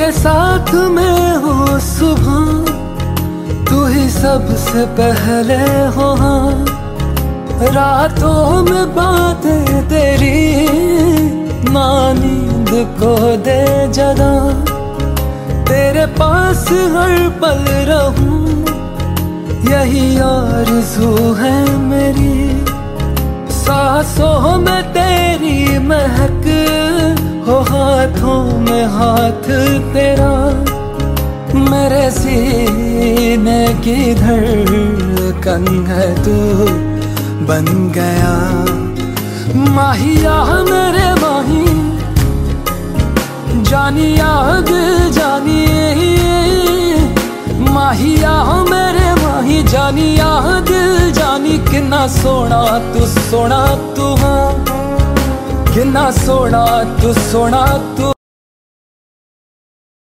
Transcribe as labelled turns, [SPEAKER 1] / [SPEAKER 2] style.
[SPEAKER 1] तेरे साथ में हो सुबह। तू ही सबसे पहले हो हाँ। रातों में बातें तेरी माँ नींद को दे जगा तेरे पास हर पल रहूँ, यही आरज़ू है मेरी। सांसों में तेरी महक हाथों में हाथ तेरा, मेरे सीने की धड़कन है तू बन गया। माहिया मेरे माही जानिया जानिए माहिया मेरे माही जानिया दिल जानी कितना सोना तू सोना तू हाँ। किन्ना सोना तू सोना तू